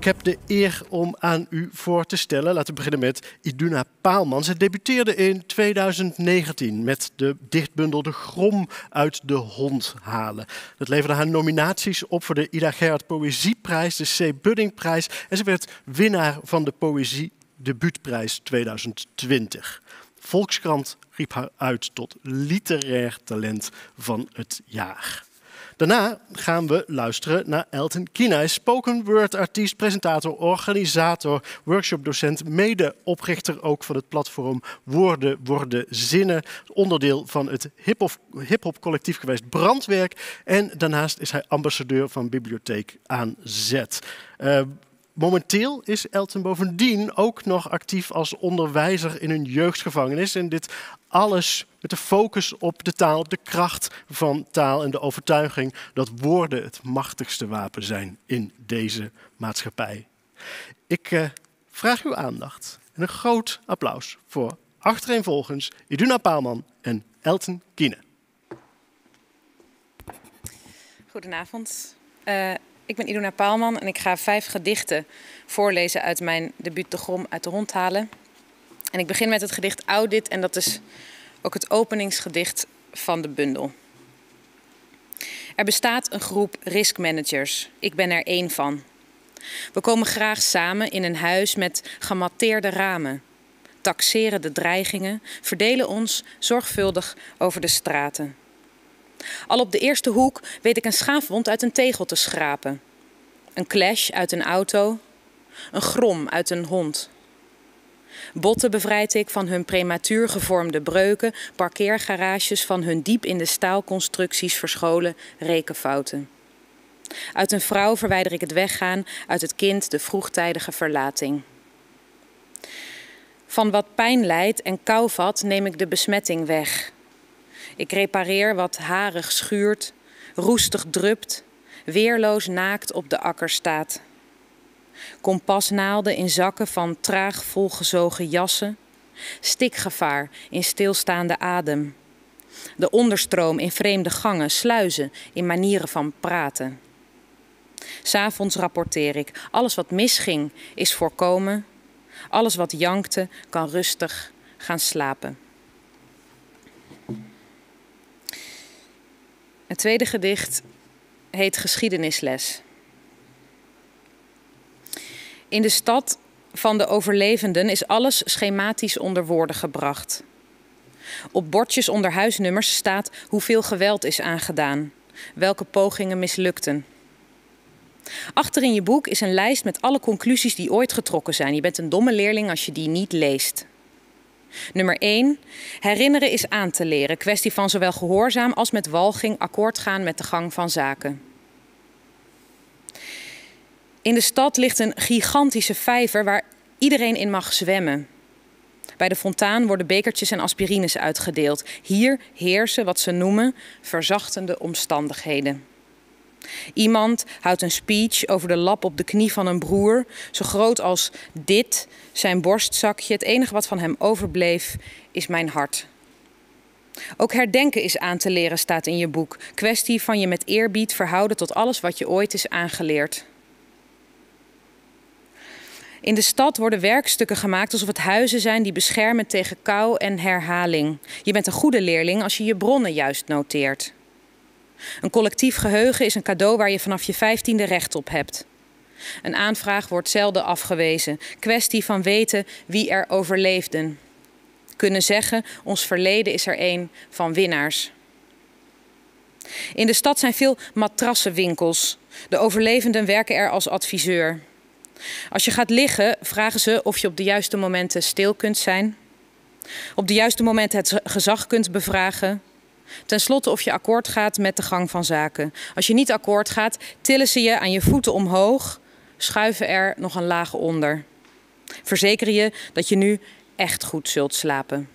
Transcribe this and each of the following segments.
Ik heb de eer om aan u voor te stellen. Laten we beginnen met Iduna Paalman. Ze debuteerde in 2019 met de dichtbundel De Grom uit de Hond halen. Dat leverde haar nominaties op voor de Ida Gerhard Poëzieprijs, de C. Buddingprijs. En ze werd winnaar van de Poëzie Debuutprijs 2020. Volkskrant riep haar uit tot literair talent van het jaar. Daarna gaan we luisteren naar Elton Kienij, spoken word artiest, presentator, organisator, workshopdocent, medeoprichter ook van het platform Woorden worden zinnen, onderdeel van het hip-hop collectief geweest Brandwerk en daarnaast is hij ambassadeur van Bibliotheek aan Zet. Uh, Momenteel is Elton bovendien ook nog actief als onderwijzer in een jeugdgevangenis. En dit alles met de focus op de taal, de kracht van taal en de overtuiging dat woorden het machtigste wapen zijn in deze maatschappij. Ik uh, vraag uw aandacht en een groot applaus voor achtereenvolgens Iduna Paalman en Elton Kiene. Goedenavond. Uh, ik ben Iduna Paalman en ik ga vijf gedichten voorlezen uit mijn debuut De Grom uit de Hond halen. En ik begin met het gedicht Audit en dat is ook het openingsgedicht van de bundel. Er bestaat een groep risk managers. Ik ben er één van. We komen graag samen in een huis met gematteerde ramen, taxeren de dreigingen, verdelen ons zorgvuldig over de straten. Al op de eerste hoek weet ik een schaafwond uit een tegel te schrapen. Een clash uit een auto. Een grom uit een hond. Botten bevrijd ik van hun prematuur gevormde breuken, parkeergarages van hun diep in de staalconstructies verscholen rekenfouten. Uit een vrouw verwijder ik het weggaan, uit het kind de vroegtijdige verlating. Van wat pijn leidt en kou vat neem ik de besmetting weg. Ik repareer wat harig schuurt, roestig drupt, weerloos naakt op de akker staat. Kompasnaalden in zakken van traag volgezogen jassen, stikgevaar in stilstaande adem. De onderstroom in vreemde gangen, sluizen in manieren van praten. S'avonds rapporteer ik. Alles wat misging is voorkomen. Alles wat jankte kan rustig gaan slapen. Het tweede gedicht heet Geschiedenisles. In de stad van de overlevenden is alles schematisch onder woorden gebracht. Op bordjes onder huisnummers staat hoeveel geweld is aangedaan, welke pogingen mislukten. Achter in je boek is een lijst met alle conclusies die ooit getrokken zijn. Je bent een domme leerling als je die niet leest. Nummer 1. Herinneren is aan te leren. Kwestie van zowel gehoorzaam als met walging akkoord gaan met de gang van zaken. In de stad ligt een gigantische vijver waar iedereen in mag zwemmen. Bij de fontaan worden bekertjes en aspirines uitgedeeld. Hier heersen wat ze noemen verzachtende omstandigheden. Iemand houdt een speech over de lap op de knie van een broer, zo groot als dit, zijn borstzakje. Het enige wat van hem overbleef is mijn hart. Ook herdenken is aan te leren, staat in je boek. Kwestie van je met eerbied verhouden tot alles wat je ooit is aangeleerd. In de stad worden werkstukken gemaakt alsof het huizen zijn die beschermen tegen kou en herhaling. Je bent een goede leerling als je je bronnen juist noteert. Een collectief geheugen is een cadeau waar je vanaf je vijftiende recht op hebt. Een aanvraag wordt zelden afgewezen. Kwestie van weten wie er overleefden. Kunnen zeggen, ons verleden is er een van winnaars. In de stad zijn veel matrassenwinkels. De overlevenden werken er als adviseur. Als je gaat liggen, vragen ze of je op de juiste momenten stil kunt zijn. Op de juiste momenten het gezag kunt bevragen. Ten slotte of je akkoord gaat met de gang van zaken. Als je niet akkoord gaat, tillen ze je aan je voeten omhoog, schuiven er nog een laag onder. Verzeker je dat je nu echt goed zult slapen.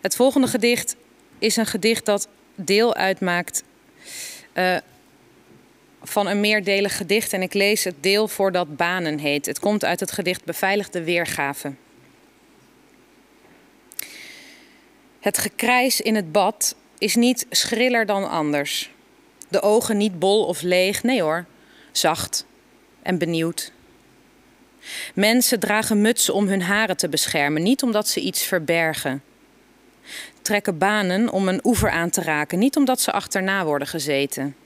Het volgende gedicht is een gedicht dat deel uitmaakt uh, van een meerdelig gedicht. En ik lees het deel voor dat banen heet. Het komt uit het gedicht Beveiligde Weergave. Het gekrijs in het bad is niet schriller dan anders. De ogen niet bol of leeg, nee hoor, zacht en benieuwd. Mensen dragen mutsen om hun haren te beschermen, niet omdat ze iets verbergen. Trekken banen om een oever aan te raken, niet omdat ze achterna worden gezeten.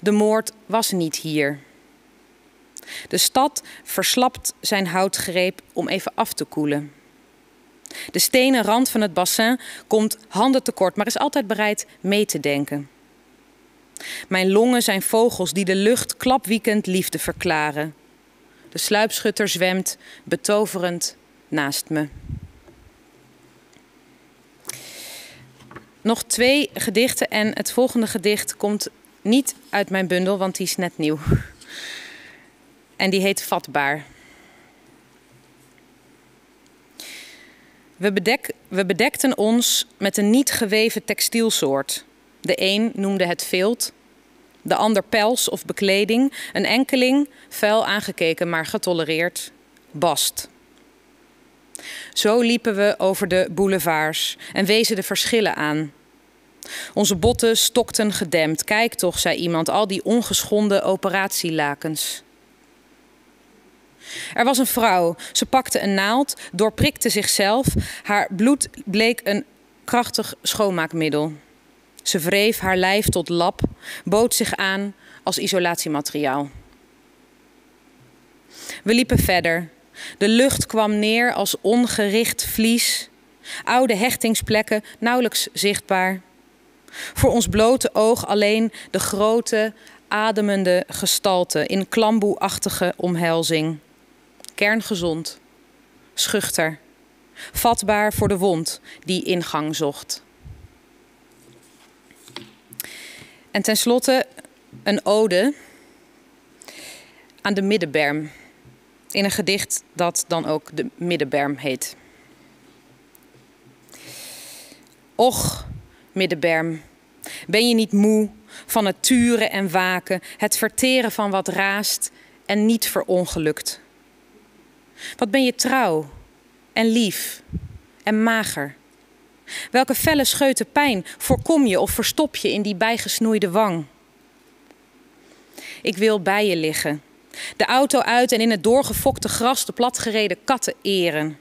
De moord was niet hier. De stad verslapt zijn houtgreep om even af te koelen. De stenen rand van het bassin komt handen tekort, maar is altijd bereid mee te denken. Mijn longen zijn vogels die de lucht klapwiekend liefde verklaren. De sluipschutter zwemt betoverend naast me. Nog twee gedichten en het volgende gedicht komt niet uit mijn bundel, want die is net nieuw. En die heet Vatbaar. We, bedek, we bedekten ons met een niet geweven textielsoort. De een noemde het vilt, de ander pels of bekleding, een enkeling, vuil aangekeken maar getolereerd, bast. Zo liepen we over de boulevards en wezen de verschillen aan. Onze botten stokten gedempt. Kijk toch, zei iemand, al die ongeschonden operatielakens. Er was een vrouw. Ze pakte een naald, doorprikte zichzelf. Haar bloed bleek een krachtig schoonmaakmiddel. Ze wreef haar lijf tot lap, bood zich aan als isolatiemateriaal. We liepen verder. De lucht kwam neer als ongericht vlies. Oude hechtingsplekken nauwelijks zichtbaar. Voor ons blote oog alleen de grote, ademende gestalte in klamboeachtige omhelzing. Kerngezond, schuchter, vatbaar voor de wond die ingang zocht. En tenslotte een ode aan de middenberm. In een gedicht dat dan ook de middenberm heet. Och, middenberm, ben je niet moe van het turen en waken, het verteren van wat raast en niet verongelukt? Wat ben je trouw en lief en mager? Welke felle scheuten pijn voorkom je of verstop je in die bijgesnoeide wang? Ik wil bij je liggen, de auto uit en in het doorgefokte gras de platgereden katten eren.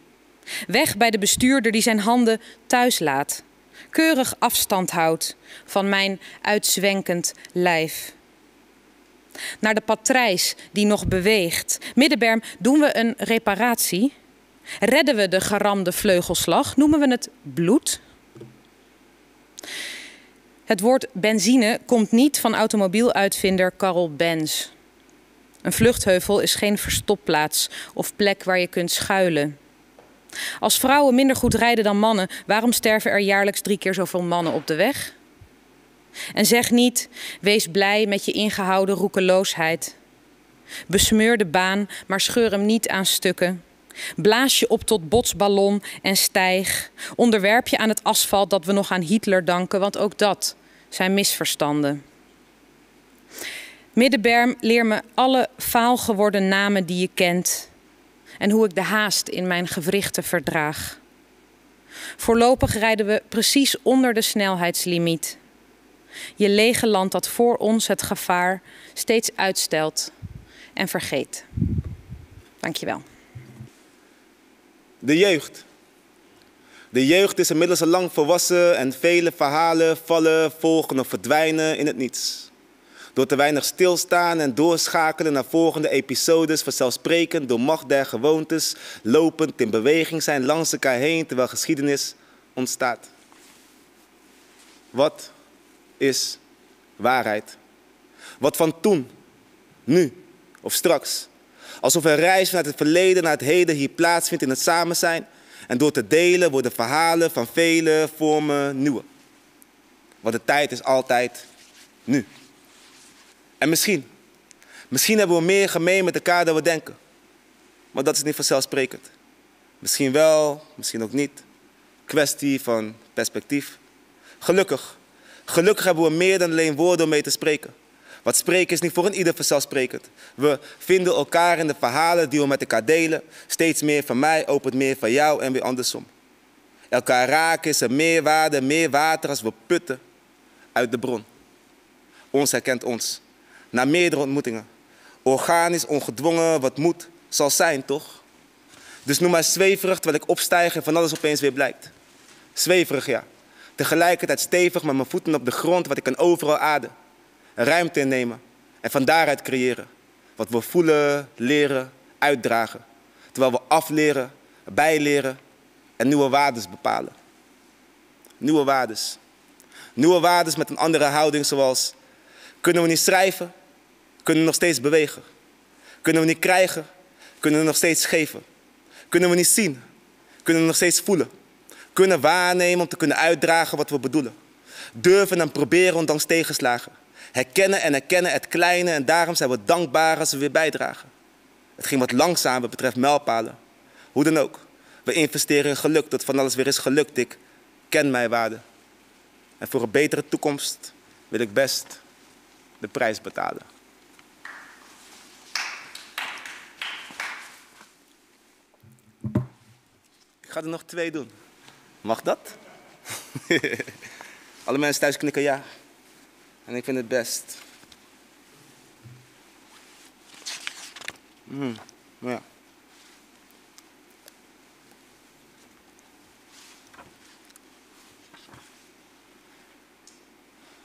Weg bij de bestuurder die zijn handen thuis laat, keurig afstand houdt van mijn uitzwenkend lijf. Naar de patrijs die nog beweegt. Middenberm, doen we een reparatie? Redden we de geramde vleugelslag? Noemen we het bloed? Het woord benzine komt niet van automobieluitvinder Karl Benz. Een vluchtheuvel is geen verstopplaats of plek waar je kunt schuilen. Als vrouwen minder goed rijden dan mannen, waarom sterven er jaarlijks drie keer zoveel mannen op de weg? En zeg niet, wees blij met je ingehouden roekeloosheid. Besmeur de baan, maar scheur hem niet aan stukken. Blaas je op tot botsballon en stijg. Onderwerp je aan het asfalt dat we nog aan Hitler danken, want ook dat zijn misverstanden. Middenberm, leer me alle faal geworden namen die je kent en hoe ik de haast in mijn gewrichten verdraag. Voorlopig rijden we precies onder de snelheidslimiet. Je lege land dat voor ons het gevaar steeds uitstelt en vergeet. Dankjewel. De jeugd. De jeugd is inmiddels al lang volwassen en vele verhalen vallen, volgen of verdwijnen in het niets. Door te weinig stilstaan en doorschakelen naar volgende episodes, vanzelfsprekend door macht der gewoontes, lopend in beweging zijn langs elkaar heen terwijl geschiedenis ontstaat. Wat is waarheid? Wat van toen, nu of straks? Alsof een reis vanuit het verleden naar het heden hier plaatsvindt in het samen zijn. En door te delen worden verhalen van vele vormen nieuwe. Want de tijd is altijd nu. En misschien, misschien hebben we meer gemeen met elkaar dan we denken. Maar dat is niet vanzelfsprekend. Misschien wel, misschien ook niet. Kwestie van perspectief. Gelukkig, gelukkig hebben we meer dan alleen woorden om mee te spreken. Wat spreken is niet voor een ieder vanzelfsprekend. We vinden elkaar in de verhalen die we met elkaar delen. Steeds meer van mij opent meer van jou en weer andersom. Elkaar raken is er meer waarde, meer water als we putten uit de bron. Ons herkent ons. Na meerdere ontmoetingen. Organisch, ongedwongen, wat moet, zal zijn, toch? Dus noem maar zweverig terwijl ik opstijg en van alles opeens weer blijkt. Zweverig, ja. Tegelijkertijd stevig met mijn voeten op de grond, wat ik kan overal ademen. Ruimte innemen en van daaruit creëren. Wat we voelen, leren, uitdragen. Terwijl we afleren, bijleren en nieuwe waardes bepalen. Nieuwe waardes. Nieuwe waardes met een andere houding zoals... Kunnen we niet schrijven, kunnen we nog steeds bewegen. Kunnen we niet krijgen, kunnen we nog steeds geven. Kunnen we niet zien, kunnen we nog steeds voelen. Kunnen waarnemen om te kunnen uitdragen wat we bedoelen. Durven en proberen ondanks tegenslagen. Herkennen en herkennen het kleine en daarom zijn we dankbaar als we weer bijdragen. Het ging wat langzaam wat betreft mijlpalen. Hoe dan ook, we investeren in geluk dat van alles weer is gelukt. Ik ken mijn waarde. En voor een betere toekomst wil ik best de prijs betalen. Ga er nog twee doen. Mag dat? Alle mensen thuis knikken ja. En ik vind het best. Mm, ja.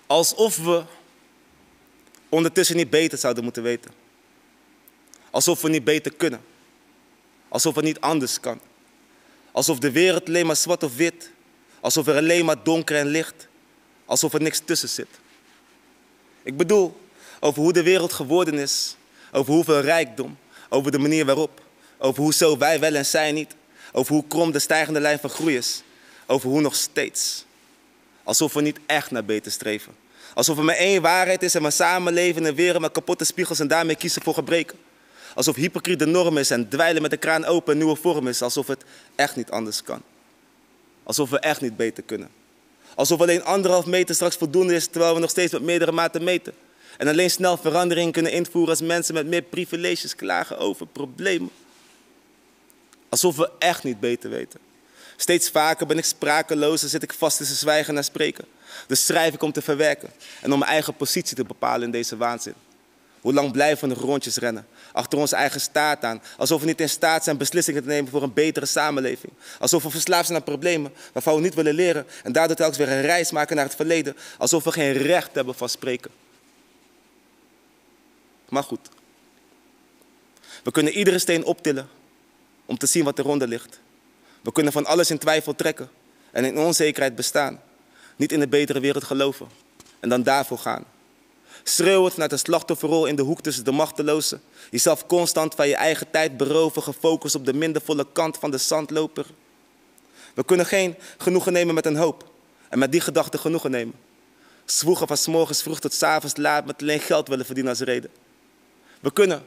Alsof we ondertussen niet beter zouden moeten weten. Alsof we niet beter kunnen. Alsof het niet anders kan. Alsof de wereld alleen maar zwart of wit. Alsof er alleen maar donker en licht. Alsof er niks tussen zit. Ik bedoel over hoe de wereld geworden is. Over hoeveel rijkdom. Over de manier waarop. Over hoe zo wij wel en zij niet. Over hoe krom de stijgende lijn van groei is. Over hoe nog steeds. Alsof we niet echt naar beter streven. Alsof er maar één waarheid is en we samen leven in een wereld met kapotte spiegels en daarmee kiezen voor gebreken. Alsof hypocriet de norm is en dweilen met de kraan open een nieuwe vorm is. Alsof het echt niet anders kan. Alsof we echt niet beter kunnen. Alsof alleen anderhalf meter straks voldoende is, terwijl we nog steeds met meerdere maten meten. En alleen snel verandering kunnen invoeren als mensen met meer privileges klagen over problemen. Alsof we echt niet beter weten. Steeds vaker ben ik sprakeloos en zit ik vast tussen zwijgen en spreken. Dus schrijf ik om te verwerken en om mijn eigen positie te bepalen in deze waanzin. Hoe lang blijven we nog rondjes rennen? Achter onze eigen staat aan. Alsof we niet in staat zijn beslissingen te nemen voor een betere samenleving. Alsof we verslaafd zijn aan problemen waarvan we niet willen leren. En daardoor telkens weer een reis maken naar het verleden. Alsof we geen recht hebben van spreken. Maar goed. We kunnen iedere steen optillen om te zien wat eronder ligt. We kunnen van alles in twijfel trekken en in onzekerheid bestaan. Niet in de betere wereld geloven en dan daarvoor gaan. Schreeuwend vanuit een slachtofferrol in de hoek tussen de machtelozen. Jezelf constant van je eigen tijd beroven, gefocust op de mindervolle kant van de zandloper. We kunnen geen genoegen nemen met een hoop en met die gedachte genoegen nemen. Zwoegen van s morgens vroeg tot s avonds laat met alleen geld willen verdienen als reden. We kunnen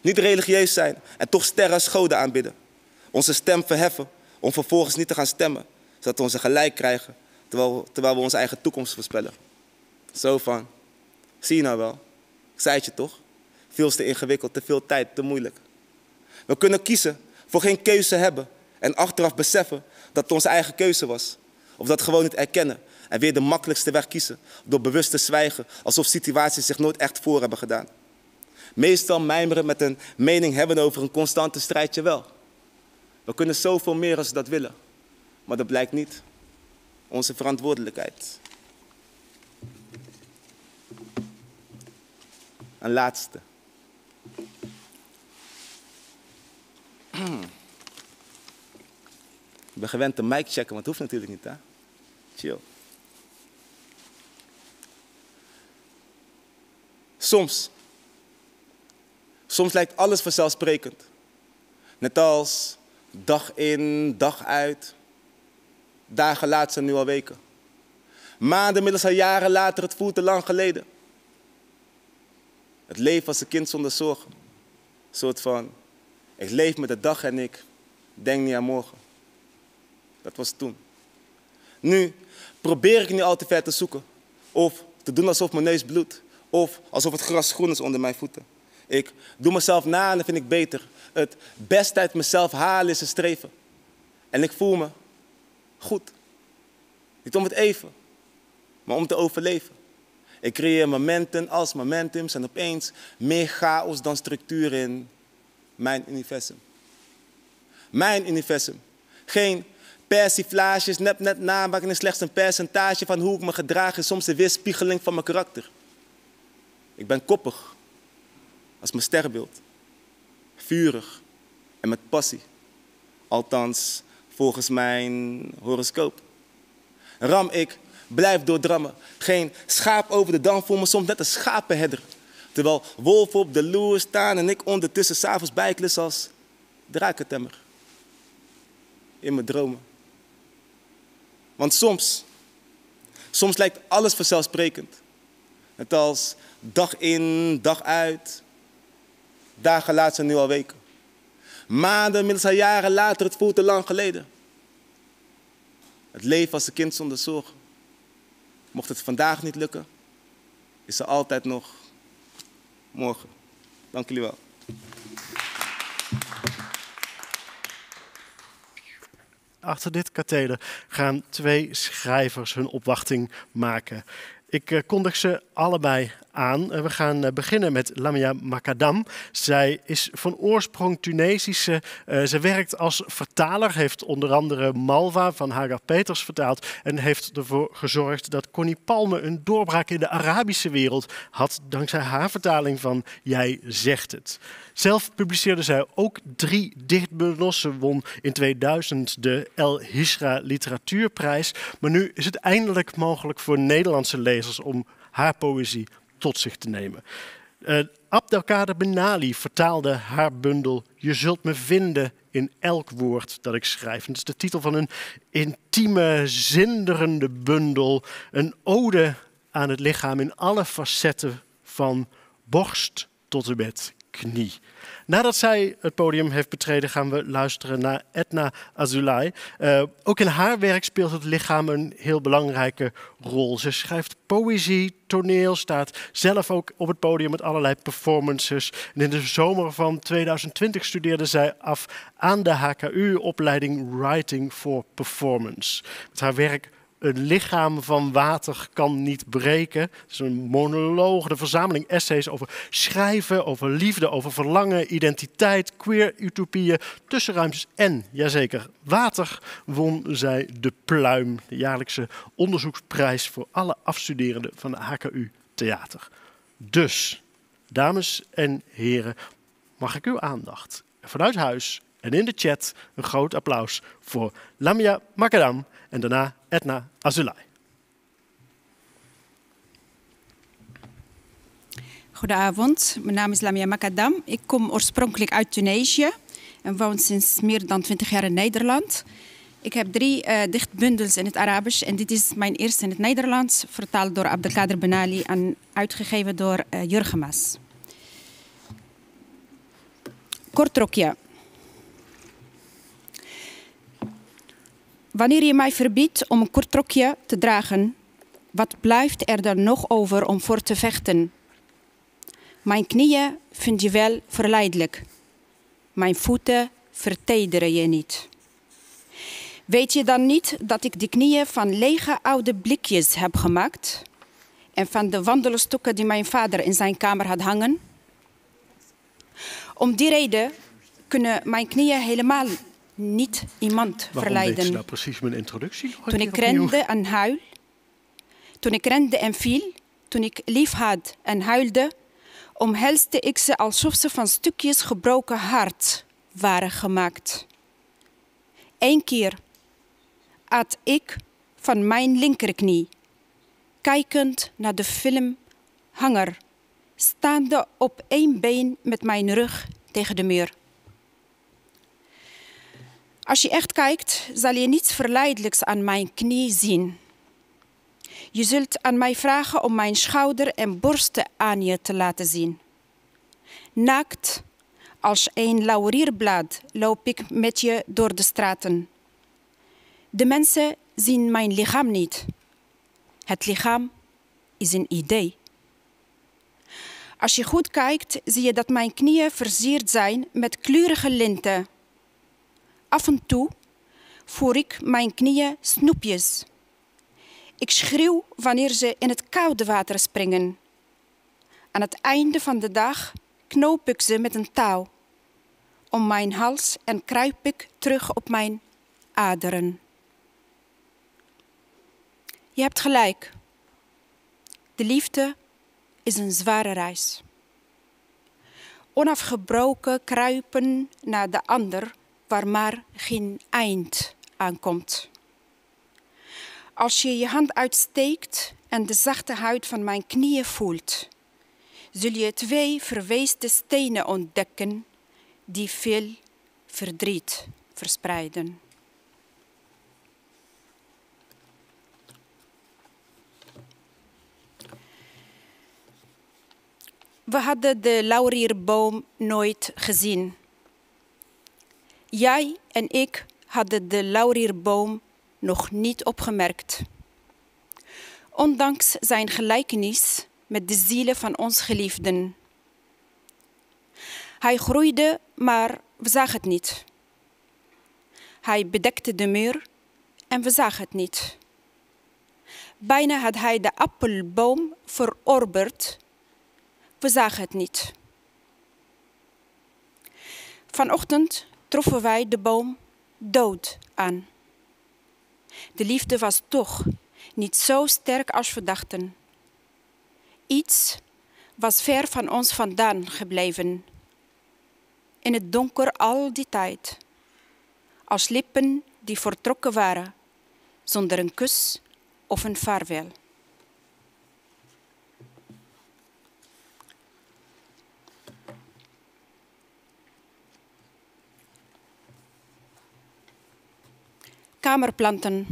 niet religieus zijn en toch sterren als goden aanbidden. Onze stem verheffen om vervolgens niet te gaan stemmen, zodat we onze gelijk krijgen terwijl, terwijl we onze eigen toekomst voorspellen. Zo van, zie je nou wel, ik zei het je toch? Veel te ingewikkeld, te veel tijd, te moeilijk. We kunnen kiezen voor geen keuze hebben en achteraf beseffen dat het onze eigen keuze was. Of dat gewoon niet erkennen en weer de makkelijkste weg kiezen door bewust te zwijgen alsof situaties zich nooit echt voor hebben gedaan. Meestal mijmeren met een mening hebben over een constante strijdje wel. We kunnen zoveel meer als we dat willen, maar dat blijkt niet onze verantwoordelijkheid. Een laatste. Ik ben gewend te mic checken, maar het hoeft natuurlijk niet, hè? Chill. Soms. Soms lijkt alles vanzelfsprekend. Net als dag in, dag uit. Dagen later zijn nu al weken. Maanden, inmiddels al jaren later, het voelt te lang geleden. Het leven als een kind zonder zorgen. Een soort van, ik leef met de dag en ik denk niet aan morgen. Dat was toen. Nu probeer ik niet al te ver te zoeken. Of te doen alsof mijn neus bloedt. Of alsof het gras groen is onder mijn voeten. Ik doe mezelf na en dat vind ik beter. Het beste uit mezelf halen is een streven. En ik voel me Goed. Niet om het even, maar om te overleven. Ik creëer momenten als momentums en opeens meer chaos dan structuur in mijn universum. Mijn universum. Geen persiflages, net net namaken is slechts een percentage van hoe ik me gedraag en soms een weerspiegeling van mijn karakter. Ik ben koppig, als mijn sterrenbeeld. Vurig en met passie. Althans, volgens mijn horoscoop. Ram ik, blijf doordrammen. Geen schaap over de dam voel me soms net een schapenherder. Terwijl wolven op de loer staan en ik ondertussen s'avonds bijklus als drakentemmer. In mijn dromen. Want soms, soms lijkt alles vanzelfsprekend. Net als dag in, dag uit. Dagen later nu al weken. Maanden, inmiddels al jaren later, het voelt te lang geleden. Het leven als een kind zonder zorg. Mocht het vandaag niet lukken, is er altijd nog morgen. Dank jullie wel. Achter dit katheder gaan twee schrijvers hun opwachting maken. Ik uh, kondig ze allebei aan. Uh, we gaan uh, beginnen met Lamia Makadam. Zij is van oorsprong Tunesische. ze werkt als vertaler, heeft onder andere Malva van Hagar Peters vertaald en heeft ervoor gezorgd dat Connie Palme een doorbraak in de Arabische wereld had dankzij haar vertaling van Jij zegt het. Zelf publiceerde zij ook drie dichtbundels. Ze won in 2000 de El Hisra Literatuurprijs. Maar nu is het eindelijk mogelijk voor Nederlandse lezers om haar poëzie tot zich te nemen. Uh, Abdelkader Benali vertaalde haar bundel Je zult me vinden in elk woord dat ik schrijf. Het is de titel van een intieme, zinderende bundel. Een ode aan het lichaam in alle facetten van borst tot en met knie. Nadat zij het podium heeft betreden, gaan we luisteren naar Edna Azulay. Uh, ook in haar werk speelt het lichaam een heel belangrijke rol. Ze schrijft poëzie, toneel, staat zelf ook op het podium met allerlei performances. En in de zomer van 2020 studeerde zij af aan de HKU-opleiding Writing for Performance. Met haar werk een lichaam van water kan niet breken. Het is een monoloog, de verzameling essays over schrijven, over liefde, over verlangen, identiteit, queer utopieën, tussenruimtes en, jazeker, water won zij de pluim, de jaarlijkse onderzoeksprijs voor alle afstuderenden van de HKU Theater. Dus, dames en heren, mag ik uw aandacht vanuit huis en in de chat een groot applaus voor Lamia Makadam en daarna Edna Azulay. Goedenavond, mijn naam is Lamia Makadam. Ik kom oorspronkelijk uit Tunesië en woon sinds meer dan 20 jaar in Nederland. Ik heb drie uh, dichtbundels in het Arabisch en dit is mijn eerste in het Nederlands, vertaald door Abdelkader Benali en uitgegeven door uh, Jurgen Mas. Kortrokje. Wanneer je mij verbiedt om een kort rokje te dragen, wat blijft er dan nog over om voor te vechten? Mijn knieën vind je wel verleidelijk. Mijn voeten vertederen je niet. Weet je dan niet dat ik de knieën van lege oude blikjes heb gemaakt? En van de wandelstokken die mijn vader in zijn kamer had hangen? Om die reden kunnen mijn knieën helemaal niet iemand Waarom verleiden. Waarom nou precies mijn introductie? Toen ik rende en huil, toen ik rende en viel, toen ik lief had en huilde, omhelste ik ze alsof ze van stukjes gebroken hart waren gemaakt. Eén keer at ik van mijn linkerknie, kijkend naar de film Hanger, staande op één been met mijn rug tegen de muur. Als je echt kijkt, zal je niets verleidelijks aan mijn knie zien. Je zult aan mij vragen om mijn schouder en borsten aan je te laten zien. Naakt als een laurierblad loop ik met je door de straten. De mensen zien mijn lichaam niet. Het lichaam is een idee. Als je goed kijkt, zie je dat mijn knieën versierd zijn met kleurige linten Af en toe voer ik mijn knieën snoepjes. Ik schreeuw wanneer ze in het koude water springen. Aan het einde van de dag knoop ik ze met een touw om mijn hals en kruip ik terug op mijn aderen. Je hebt gelijk. De liefde is een zware reis. Onafgebroken kruipen naar de ander waar maar geen eind aankomt. Als je je hand uitsteekt en de zachte huid van mijn knieën voelt, zul je twee verweesde stenen ontdekken die veel verdriet verspreiden. We hadden de laurierboom nooit gezien. Jij en ik hadden de laurierboom nog niet opgemerkt. Ondanks zijn gelijkenis met de zielen van ons geliefden. Hij groeide, maar we zagen het niet. Hij bedekte de muur en we zagen het niet. Bijna had hij de appelboom verorberd. We zagen het niet. Vanochtend troffen wij de boom dood aan. De liefde was toch niet zo sterk als we dachten. Iets was ver van ons vandaan gebleven. In het donker al die tijd. Als lippen die vertrokken waren, zonder een kus of een vaarwel. Kamerplanten.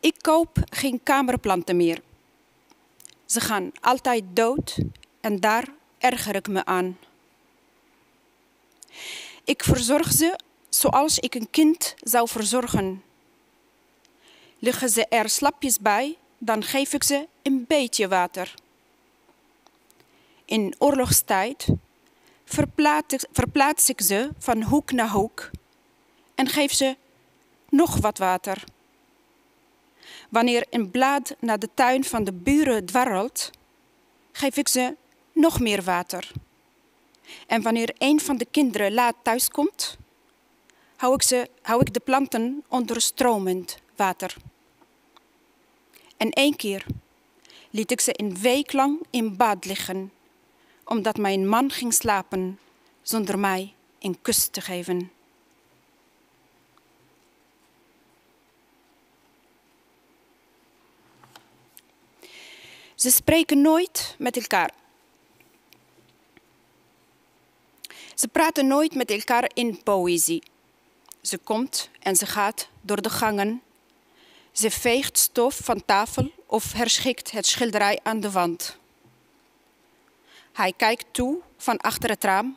Ik koop geen kamerplanten meer. Ze gaan altijd dood en daar erger ik me aan. Ik verzorg ze zoals ik een kind zou verzorgen. Liggen ze er slapjes bij, dan geef ik ze een beetje water. In oorlogstijd verplaats ik ze van hoek naar hoek en geef ze nog wat water. Wanneer een blad naar de tuin van de buren dwarrelt, geef ik ze nog meer water. En wanneer een van de kinderen laat thuiskomt, hou ik, ze, hou ik de planten onder stromend water. En één keer liet ik ze een week lang in bad liggen, omdat mijn man ging slapen zonder mij een kus te geven. Ze spreken nooit met elkaar. Ze praten nooit met elkaar in poëzie. Ze komt en ze gaat door de gangen. Ze veegt stof van tafel of herschikt het schilderij aan de wand. Hij kijkt toe van achter het raam.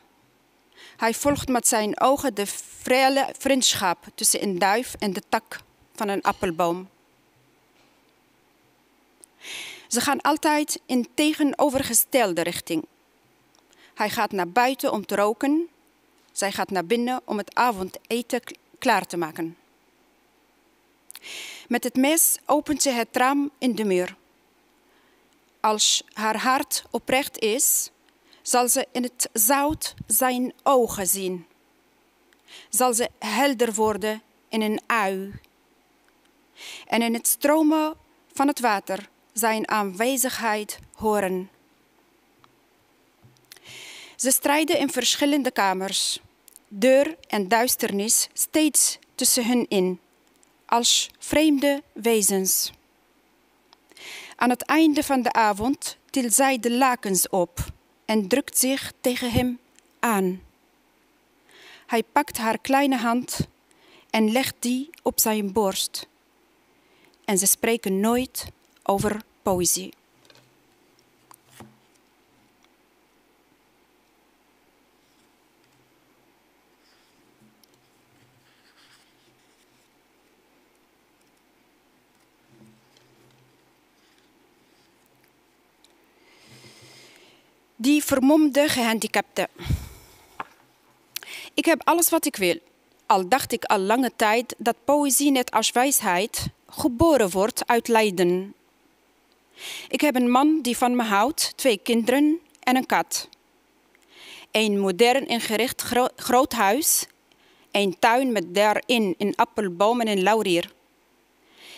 Hij volgt met zijn ogen de vrije vriendschap tussen een duif en de tak van een appelboom. Ze gaan altijd in tegenovergestelde richting. Hij gaat naar buiten om te roken. Zij gaat naar binnen om het avondeten klaar te maken. Met het mes opent ze het raam in de muur. Als haar hart oprecht is, zal ze in het zout zijn ogen zien. Zal ze helder worden in een ui. En in het stromen van het water zijn aanwezigheid horen. Ze strijden in verschillende kamers, deur en duisternis steeds tussen hen in, als vreemde wezens. Aan het einde van de avond tilt zij de lakens op en drukt zich tegen hem aan. Hij pakt haar kleine hand en legt die op zijn borst. En ze spreken nooit over poëzie. Die vermomde gehandicapte. Ik heb alles wat ik wil. Al dacht ik al lange tijd dat poëzie net als wijsheid geboren wordt uit lijden. Ik heb een man die van me houdt, twee kinderen en een kat. Een modern ingericht gro groot huis, een tuin met daarin een appelboom en laurier.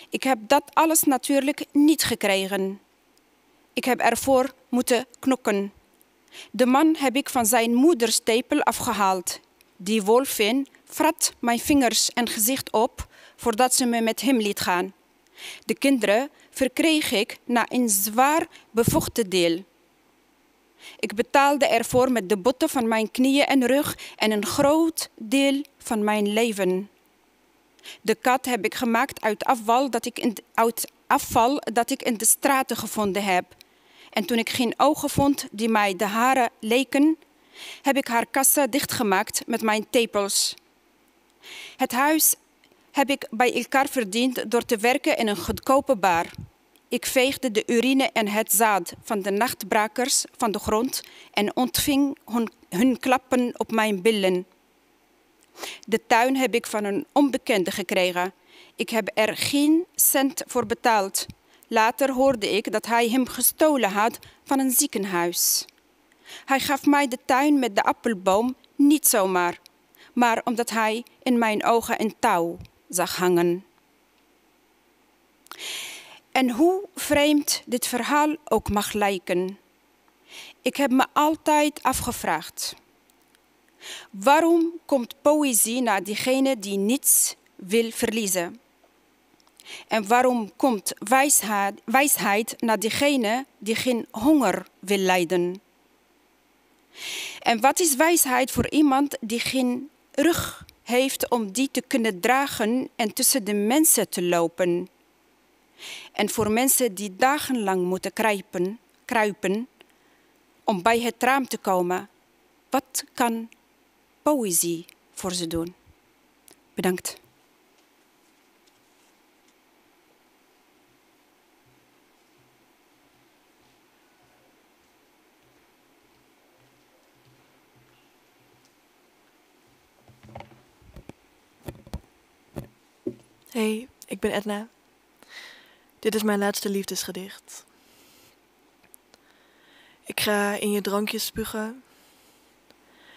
Ik heb dat alles natuurlijk niet gekregen. Ik heb ervoor moeten knokken. De man heb ik van zijn moeders tepel afgehaald. Die wolfin frat mijn vingers en gezicht op voordat ze me met hem liet gaan. De kinderen verkreeg ik na een zwaar bevochten deel. Ik betaalde ervoor met de botten van mijn knieën en rug en een groot deel van mijn leven. De kat heb ik gemaakt uit afval dat ik in, uit afval dat ik in de straten gevonden heb. En toen ik geen ogen vond die mij de haren leken, heb ik haar kassa dichtgemaakt met mijn tepels. Het huis heb ik bij elkaar verdiend door te werken in een goedkope bar. Ik veegde de urine en het zaad van de nachtbrakers van de grond en ontving hun, hun klappen op mijn billen. De tuin heb ik van een onbekende gekregen. Ik heb er geen cent voor betaald. Later hoorde ik dat hij hem gestolen had van een ziekenhuis. Hij gaf mij de tuin met de appelboom niet zomaar, maar omdat hij in mijn ogen een touw zag hangen. En hoe vreemd dit verhaal ook mag lijken, ik heb me altijd afgevraagd: waarom komt poëzie naar diegene die niets wil verliezen? En waarom komt wijsheid, wijsheid naar diegene die geen honger wil lijden? En wat is wijsheid voor iemand die geen rug heeft om die te kunnen dragen en tussen de mensen te lopen? En voor mensen die dagenlang moeten kruipen, kruipen om bij het raam te komen, wat kan poëzie voor ze doen? Bedankt. Hey, ik ben Edna. Dit is mijn laatste liefdesgedicht. Ik ga in je drankjes spugen,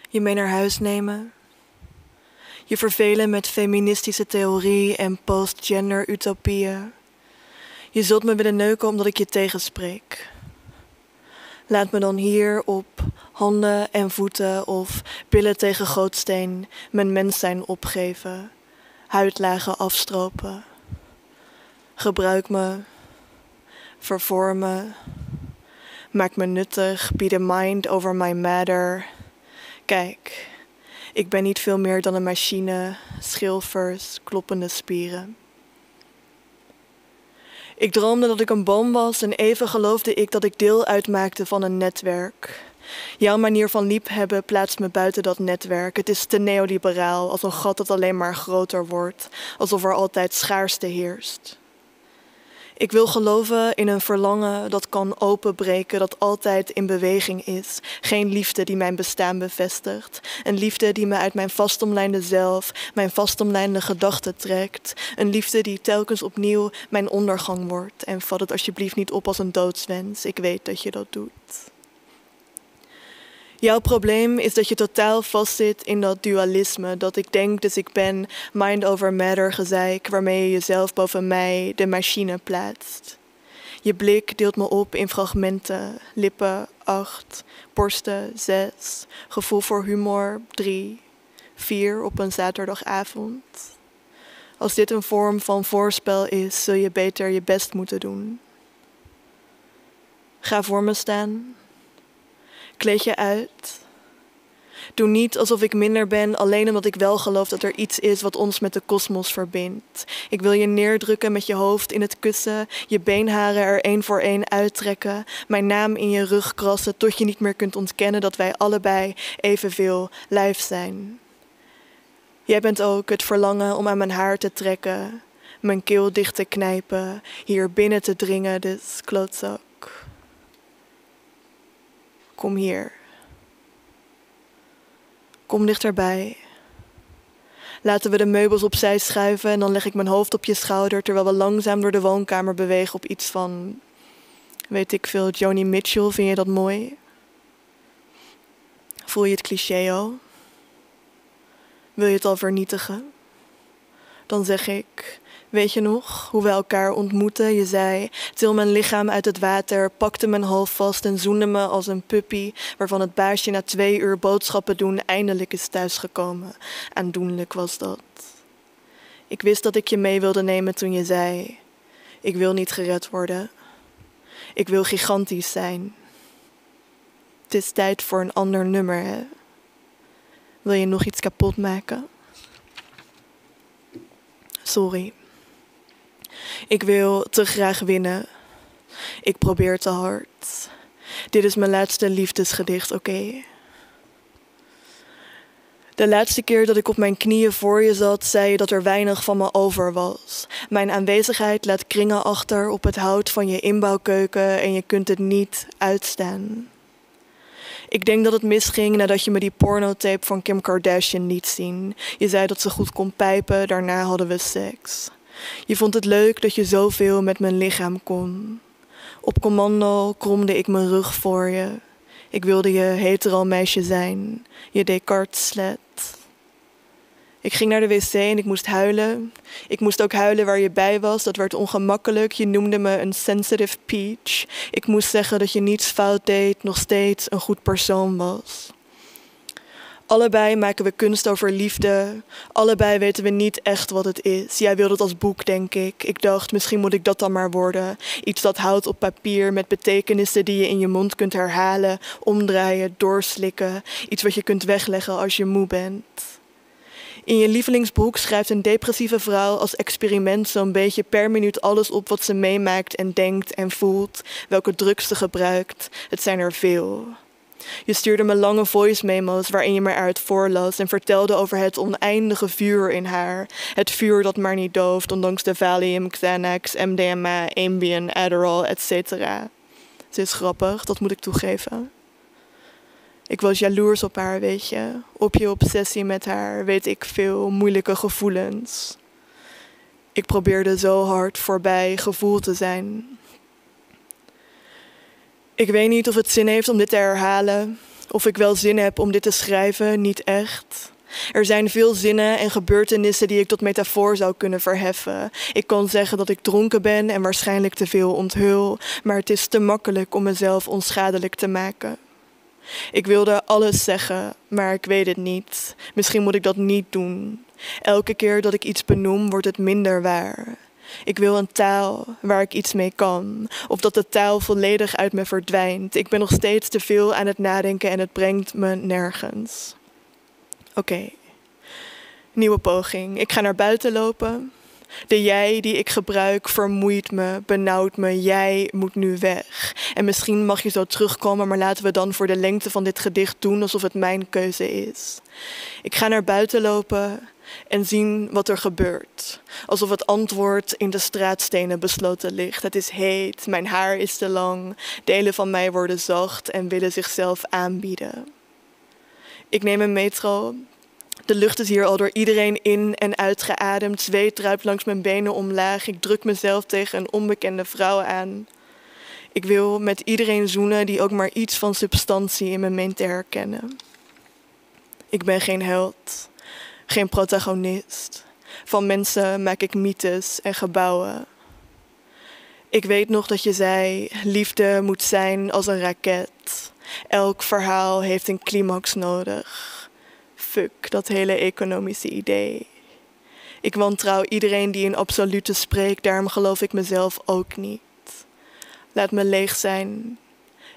je mee naar huis nemen, je vervelen met feministische theorie en postgender utopieën. Je zult me willen neuken omdat ik je tegenspreek. Laat me dan hier op handen en voeten of billen tegen gootsteen mijn mens zijn opgeven, huidlagen afstropen. Gebruik me, vervorm me, maak me nuttig, bied een mind over my matter. Kijk, ik ben niet veel meer dan een machine, schilfers, kloppende spieren. Ik droomde dat ik een boom was en even geloofde ik dat ik deel uitmaakte van een netwerk. Jouw manier van liefhebben plaatst me buiten dat netwerk. Het is te neoliberaal, als een gat dat alleen maar groter wordt, alsof er altijd schaarste heerst. Ik wil geloven in een verlangen dat kan openbreken, dat altijd in beweging is. Geen liefde die mijn bestaan bevestigt. Een liefde die me uit mijn vastomlijnde zelf, mijn vastomlijnde gedachten trekt. Een liefde die telkens opnieuw mijn ondergang wordt. En vat het alsjeblieft niet op als een doodswens. Ik weet dat je dat doet. Jouw probleem is dat je totaal vastzit in dat dualisme. Dat ik denk, dus ik ben, mind over matter gezeik, waarmee je jezelf boven mij, de machine, plaatst. Je blik deelt me op in fragmenten. Lippen, acht. Borsten, zes. Gevoel voor humor, drie. Vier op een zaterdagavond. Als dit een vorm van voorspel is, zul je beter je best moeten doen. Ga voor me staan. Kleed je uit. Doe niet alsof ik minder ben, alleen omdat ik wel geloof dat er iets is wat ons met de kosmos verbindt. Ik wil je neerdrukken met je hoofd in het kussen, je beenharen er één voor één uittrekken, mijn naam in je rug krassen tot je niet meer kunt ontkennen dat wij allebei evenveel lijf zijn. Jij bent ook het verlangen om aan mijn haar te trekken, mijn keel dicht te knijpen, hier binnen te dringen, dus klootzak. Kom hier. Kom dichterbij. Laten we de meubels opzij schuiven en dan leg ik mijn hoofd op je schouder terwijl we langzaam door de woonkamer bewegen op iets van, weet ik veel, Joni Mitchell. Vind je dat mooi? Voel je het cliché al? Wil je het al vernietigen? Dan zeg ik, weet je nog, hoe we elkaar ontmoetten? Je zei, til mijn lichaam uit het water, pakte mijn hoofd vast en zoende me als een puppy, waarvan het baasje na twee uur boodschappen doen eindelijk is thuisgekomen. Aandoenlijk was dat. Ik wist dat ik je mee wilde nemen toen je zei, ik wil niet gered worden. Ik wil gigantisch zijn. Het is tijd voor een ander nummer? Wil je nog iets kapot maken? Sorry. Ik wil te graag winnen. Ik probeer te hard. Dit is mijn laatste liefdesgedicht, oké? De laatste keer dat ik op mijn knieën voor je zat, zei je dat er weinig van me over was. Mijn aanwezigheid laat kringen achter op het hout van je inbouwkeuken en je kunt het niet uitstaan. Ik denk dat het misging nadat je me die pornotape van Kim Kardashian liet zien. Je zei dat ze goed kon pijpen, daarna hadden we seks. Je vond het leuk dat je zoveel met mijn lichaam kon. Op commando kromde ik mijn rug voor je. Ik wilde je hetero meisje zijn, je Descartes slet. Ik ging naar de wc en ik moest huilen. Ik moest ook huilen waar je bij was. Dat werd ongemakkelijk. Je noemde me een sensitive peach. Ik moest zeggen dat je niets fout deed, nog steeds een goed persoon was. Allebei maken we kunst over liefde. Allebei weten we niet echt wat het is. Jij wilde het als boek, denk ik. Ik dacht, misschien moet ik dat dan maar worden. Iets dat houdt op papier met betekenissen die je in je mond kunt herhalen, omdraaien, doorslikken. Iets wat je kunt wegleggen als je moe bent. In je lievelingsboek schrijft een depressieve vrouw als experiment zo'n beetje per minuut alles op wat ze meemaakt en denkt en voelt, welke drugs ze gebruikt. Het zijn er veel. Je stuurde me lange voice memos waarin je me eruit voorlas en vertelde over het oneindige vuur in haar. Het vuur dat maar niet dooft, ondanks de Valium, Xanax, MDMA, Ambien, Adderall, etc. Ze is grappig, dat moet ik toegeven. Ik was jaloers op haar, weet je. Op je obsessie met haar, weet ik veel, moeilijke gevoelens. Ik probeerde zo hard voorbij gevoel te zijn. Ik weet niet of het zin heeft om dit te herhalen. Of ik wel zin heb om dit te schrijven, niet echt. Er zijn veel zinnen en gebeurtenissen die ik tot metafoor zou kunnen verheffen. Ik kan zeggen dat ik dronken ben en waarschijnlijk te veel onthul, maar het is te makkelijk om mezelf onschadelijk te maken. Ik wilde alles zeggen, maar ik weet het niet. Misschien moet ik dat niet doen. Elke keer dat ik iets benoem, wordt het minder waar. Ik wil een taal waar ik iets mee kan, of dat de taal volledig uit me verdwijnt. Ik ben nog steeds te veel aan het nadenken en het brengt me nergens. Oké, nieuwe poging. Ik ga naar buiten lopen. De jij die ik gebruik vermoeit me, benauwt me. Jij moet nu weg. En misschien mag je zo terugkomen, maar laten we dan voor de lengte van dit gedicht doen alsof het mijn keuze is. Ik ga naar buiten lopen en zien wat er gebeurt. Alsof het antwoord in de straatstenen besloten ligt. Het is heet, mijn haar is te lang, delen van mij worden zacht en willen zichzelf aanbieden. Ik neem een metro. De lucht is hier al door iedereen in en uitgeademd. Zweet druipt langs mijn benen omlaag. Ik druk mezelf tegen een onbekende vrouw aan. Ik wil met iedereen zoenen die ook maar iets van substantie in me meent te herkennen. Ik ben geen held geen protagonist. Van mensen maak ik mythes en gebouwen. Ik weet nog dat je zei: liefde moet zijn als een raket. Elk verhaal heeft een climax nodig. Fuck dat hele economische idee. Ik wantrouw iedereen die in absolute spreekt, daarom geloof ik mezelf ook niet. Laat me leeg zijn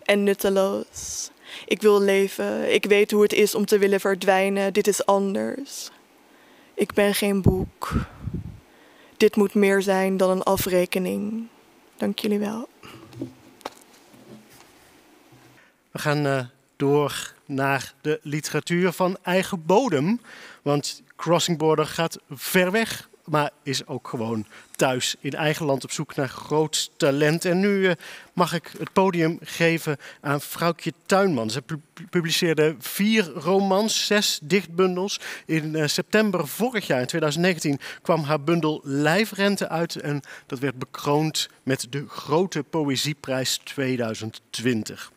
en nutteloos. Ik wil leven. Ik weet hoe het is om te willen verdwijnen. Dit is anders. Ik ben geen boek. Dit moet meer zijn dan een afrekening. Dank jullie wel. We gaan uh, door naar de literatuur van eigen bodem. Want Crossing Border gaat ver weg maar is ook gewoon thuis in eigen land op zoek naar groot talent. En nu eh, mag ik het podium geven aan Vrouwtje Tuinman. Ze publiceerde vier romans, zes dichtbundels. In uh, september vorig jaar, in 2019, kwam haar bundel Lijfrente uit. En dat werd bekroond met de Grote Poëzieprijs 2020.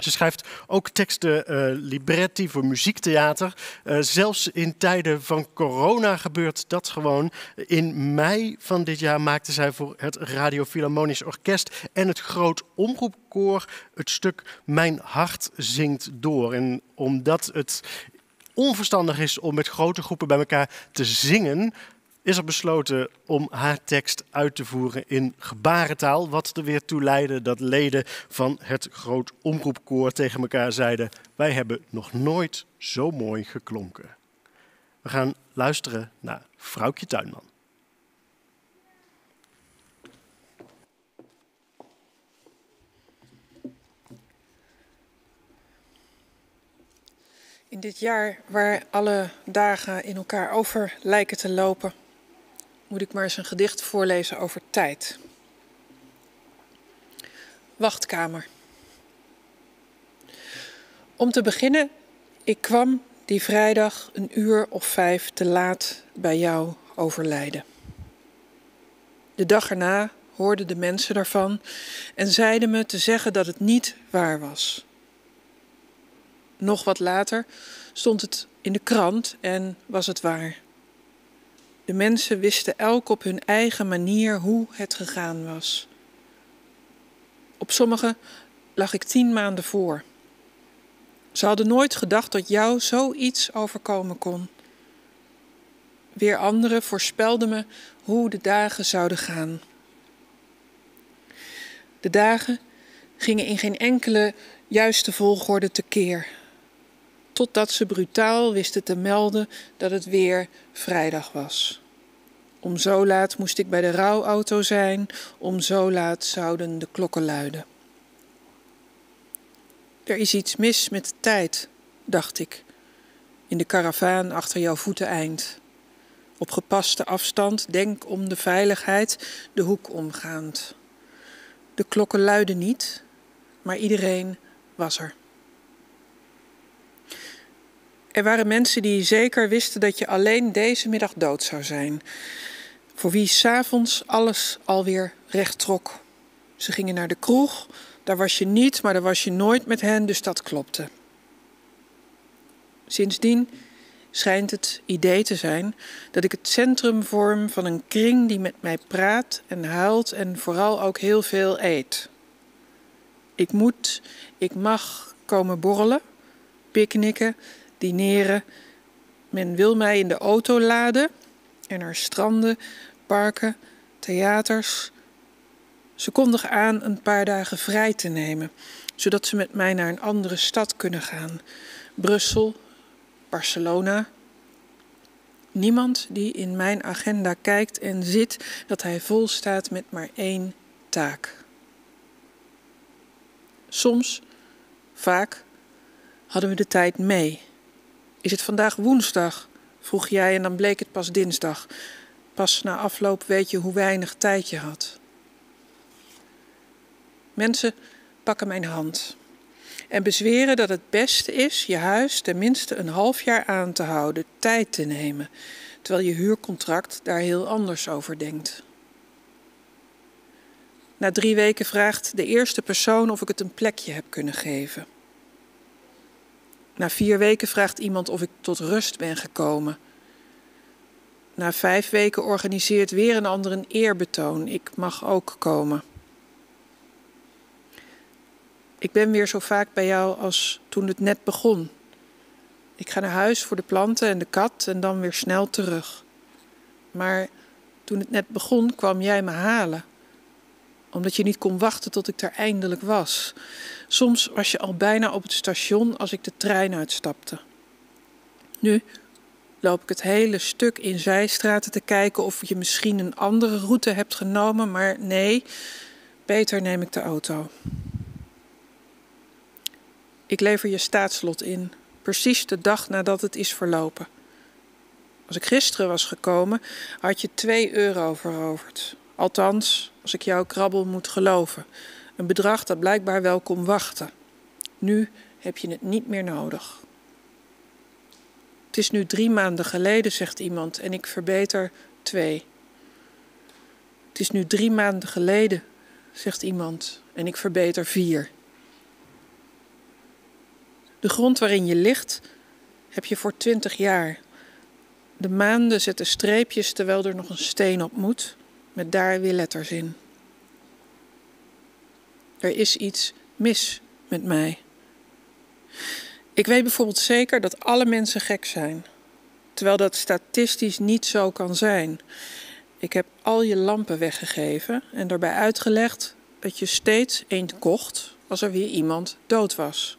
Ze schrijft ook teksten, uh, libretti voor muziektheater. Uh, zelfs in tijden van corona gebeurt dat gewoon. In mei van dit jaar maakte zij voor het Radio Philharmonisch Orkest en het Groot Omroepkoor het stuk Mijn hart zingt door. En omdat het onverstandig is om met grote groepen bij elkaar te zingen, is er besloten om haar tekst uit te voeren in gebarentaal. Wat er weer toe leidde dat leden van het groot omroepkoor tegen elkaar zeiden: Wij hebben nog nooit zo mooi geklonken. We gaan luisteren naar Vrouwtje Tuinman. In dit jaar waar alle dagen in elkaar over lijken te lopen, moet ik maar eens een gedicht voorlezen over tijd. Wachtkamer. Om te beginnen, ik kwam die vrijdag een uur of vijf te laat bij jou overlijden. De dag erna hoorden de mensen daarvan en zeiden me te zeggen dat het niet waar was. Nog wat later stond het in de krant en was het waar. De mensen wisten elk op hun eigen manier hoe het gegaan was. Op sommige lag ik tien maanden voor. Ze hadden nooit gedacht dat jou zoiets overkomen kon. Weer anderen voorspelden me hoe de dagen zouden gaan. De dagen gingen in geen enkele juiste volgorde tekeer. Totdat ze brutaal wisten te melden dat het weer vrijdag was. Om zo laat moest ik bij de rouwauto zijn, om zo laat zouden de klokken luiden. Er is iets mis met de tijd, dacht ik, in de karavaan achter jouw voeteneind. Op gepaste afstand, denk om de veiligheid, de hoek omgaand. De klokken luiden niet, maar iedereen was er. Er waren mensen die zeker wisten dat je alleen deze middag dood zou zijn voor wie s'avonds alles alweer recht trok. Ze gingen naar de kroeg, daar was je niet, maar daar was je nooit met hen, dus dat klopte. Sindsdien schijnt het idee te zijn dat ik het centrum vorm van een kring die met mij praat en huilt en vooral ook heel veel eet. Ik moet, ik mag komen borrelen, picknicken, dineren. Men wil mij in de auto laden en naar stranden parken, theaters. Ze kondigen aan een paar dagen vrij te nemen, zodat ze met mij naar een andere stad kunnen gaan. Brussel, Barcelona. Niemand die in mijn agenda kijkt en ziet dat hij vol staat met maar één taak. Soms, vaak, hadden we de tijd mee. Is het vandaag woensdag? vroeg jij en dan bleek het pas dinsdag. Pas na afloop weet je hoe weinig tijd je had. Mensen pakken mijn hand en bezweren dat het beste is je huis tenminste een half jaar aan te houden, tijd te nemen, terwijl je huurcontract daar heel anders over denkt. Na drie weken vraagt de eerste persoon of ik het een plekje heb kunnen geven. Na vier weken vraagt iemand of ik tot rust ben gekomen. Na vijf weken organiseert weer een ander een eerbetoon. Ik mag ook komen. Ik ben weer zo vaak bij jou als toen het net begon. Ik ga naar huis voor de planten en de kat en dan weer snel terug. Maar toen het net begon, kwam jij me halen. Omdat je niet kon wachten tot ik er eindelijk was. Soms was je al bijna op het station als ik de trein uitstapte. Nu loop ik het hele stuk in zijstraten te kijken of je misschien een andere route hebt genomen, maar nee, beter neem ik de auto. Ik lever je staatslot in, precies de dag nadat het is verlopen. Als ik gisteren was gekomen, had je 2 euro veroverd. Althans, als ik jouw krabbel moet geloven. Een bedrag dat blijkbaar wel kon wachten. Nu heb je het niet meer nodig. Het is nu drie maanden geleden, zegt iemand, en ik verbeter twee. Het is nu drie maanden geleden, zegt iemand, en ik verbeter vier. De grond waarin je ligt, heb je voor twintig jaar. De maanden zetten streepjes terwijl er nog een steen op moet, met daar weer letters in. Er is iets mis met mij. Ik weet bijvoorbeeld zeker dat alle mensen gek zijn, terwijl dat statistisch niet zo kan zijn. Ik heb al je lampen weggegeven en daarbij uitgelegd dat je steeds een kocht als er weer iemand dood was.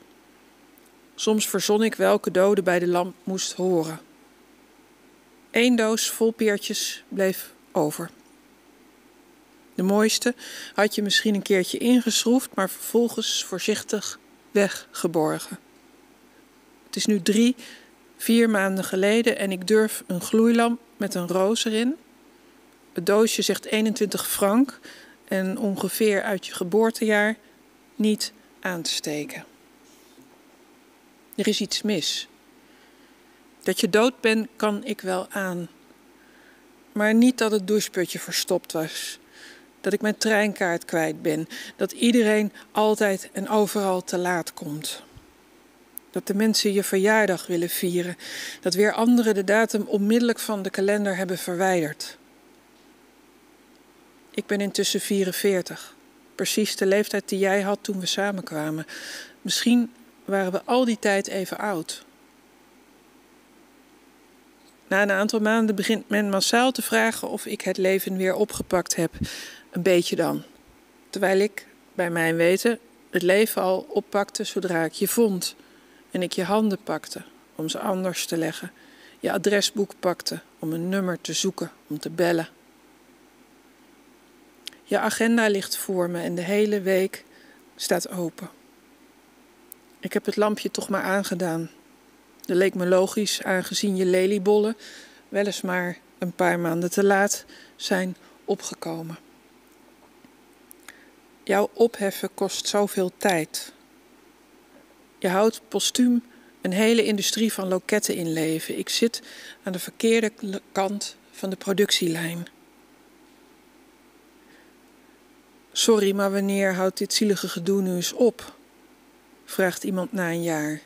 Soms verzon ik welke dode bij de lamp moest horen. Eén doos vol peertjes bleef over. De mooiste had je misschien een keertje ingeschroefd, maar vervolgens voorzichtig weggeborgen. Het is nu drie, vier maanden geleden en ik durf een gloeilamp met een roos erin. Het doosje zegt 21 frank en ongeveer uit je geboortejaar niet aan te steken. Er is iets mis. Dat je dood bent, kan ik wel aan. Maar niet dat het doucheputje verstopt was. Dat ik mijn treinkaart kwijt ben. Dat iedereen altijd en overal te laat komt. Dat de mensen je verjaardag willen vieren. Dat weer anderen de datum onmiddellijk van de kalender hebben verwijderd. Ik ben intussen 44. Precies de leeftijd die jij had toen we samenkwamen. Misschien waren we al die tijd even oud. Na een aantal maanden begint men massaal te vragen of ik het leven weer opgepakt heb. Een beetje dan. Terwijl ik, bij mijn weten, het leven al oppakte zodra ik je vond. En ik je handen pakte om ze anders te leggen. Je adresboek pakte om een nummer te zoeken, om te bellen. Je agenda ligt voor me en de hele week staat open. Ik heb het lampje toch maar aangedaan. Dat leek me logisch, aangezien je leliebollen, weliswaar een paar maanden te laat, zijn opgekomen. Jouw opheffen kost zoveel tijd. Je houdt postuum een hele industrie van loketten in leven. Ik zit aan de verkeerde kant van de productielijn. Sorry, maar wanneer houdt dit zielige gedoe nu eens op? vraagt iemand na een jaar.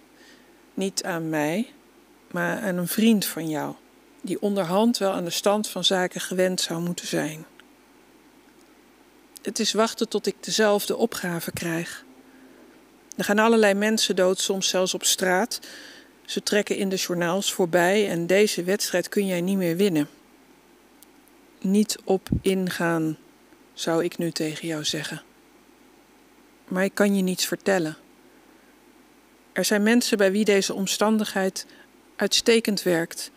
Niet aan mij, maar aan een vriend van jou, die onderhand wel aan de stand van zaken gewend zou moeten zijn. Het is wachten tot ik dezelfde opgave krijg. Er gaan allerlei mensen dood, soms zelfs op straat. Ze trekken in de journaals voorbij en deze wedstrijd kun jij niet meer winnen. Niet op ingaan, zou ik nu tegen jou zeggen. Maar ik kan je niets vertellen. Er zijn mensen bij wie deze omstandigheid uitstekend werkt,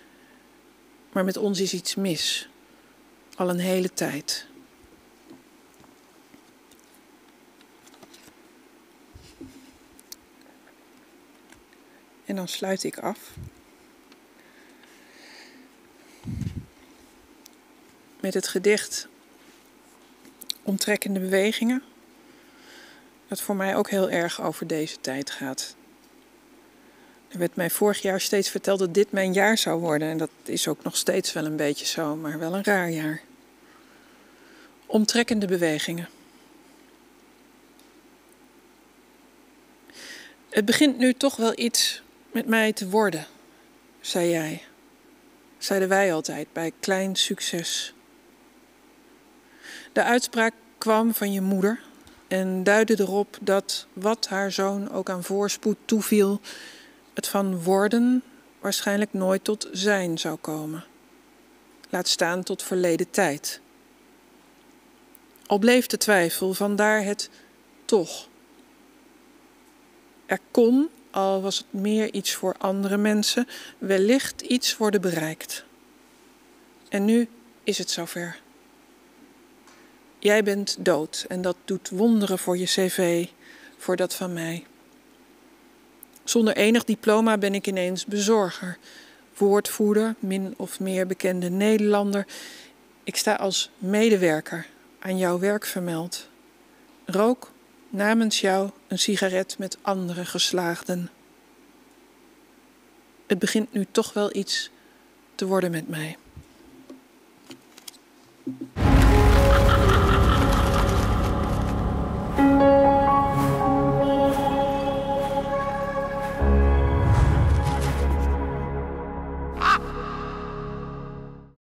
maar met ons is iets mis. Al een hele tijd. En dan sluit ik af. Met het gedicht Omtrekkende bewegingen. Dat voor mij ook heel erg over deze tijd gaat. Er werd mij vorig jaar steeds verteld dat dit mijn jaar zou worden. En dat is ook nog steeds wel een beetje zo, maar wel een raar jaar. Omtrekkende bewegingen. Het begint nu toch wel iets met mij te worden, zei jij. Zeiden wij altijd bij klein succes. De uitspraak kwam van je moeder en duidde erop dat wat haar zoon ook aan voorspoed toeviel, het van worden waarschijnlijk nooit tot zijn zou komen. Laat staan tot verleden tijd. Al bleef de twijfel, vandaar het toch. Er kon, al was het meer iets voor andere mensen, wellicht iets worden bereikt. En nu is het zover. Jij bent dood en dat doet wonderen voor je cv, voor dat van mij. Zonder enig diploma ben ik ineens bezorger. woordvoerder, min of meer bekende Nederlander. Ik sta als medewerker aan jouw werk vermeld. Rook namens jou een sigaret met andere geslaagden. Het begint nu toch wel iets te worden met mij.